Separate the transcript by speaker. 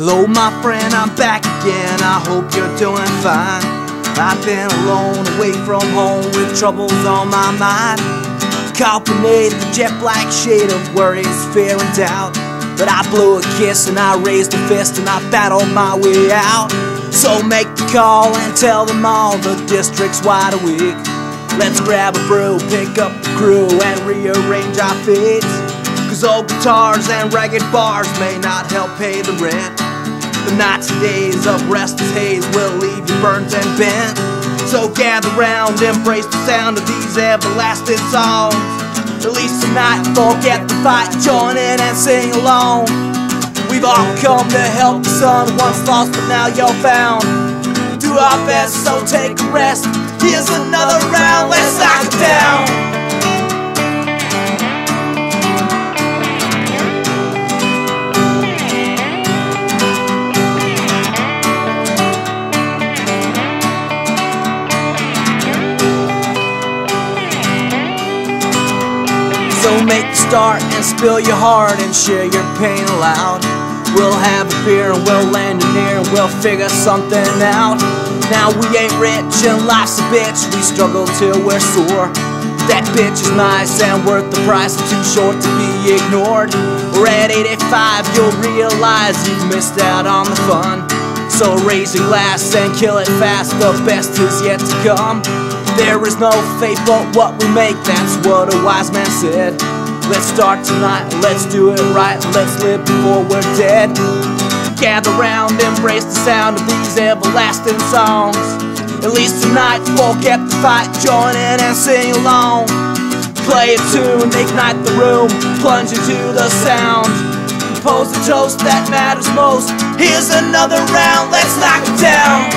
Speaker 1: Hello, my friend, I'm back again. I hope you're doing fine. I've been alone, away from home, with troubles on my mind. Beneath the jet black shade of worries, fear, and doubt. But I blew a kiss and I raised a fist and I battled my way out. So make the call and tell them all the district's wide awake. Let's grab a brew, pick up the crew, and rearrange our fates. Cause old guitars and ragged bars may not help pay the rent. The nights and days of restless haze will leave you burnt and bent. So gather round, embrace the sound of these everlasting songs. At least tonight, forget the fight, join in and sing along. We've all come to help the son, once lost but now you're found. Do our best, so take a rest. Here's another round, So make the start and spill your heart and share your pain aloud. We'll have a beer and we'll land near and we'll figure something out. Now we ain't rich and life's a bitch, we struggle till we're sore. That bitch is nice and worth the price, too short to be ignored. We're at 85, you'll realize you've missed out on the fun. So raise your glass and kill it fast, the best is yet to come. There is no fate but what we make, that's what a wise man said. Let's start tonight, let's do it right, let's live before we're dead. Gather round, embrace the sound of these everlasting songs. At least tonight, forget the fight, join in and sing along. Play a tune, ignite the room, plunge into the sound. Compose a toast that matters most. Here's another round, let's knock it down.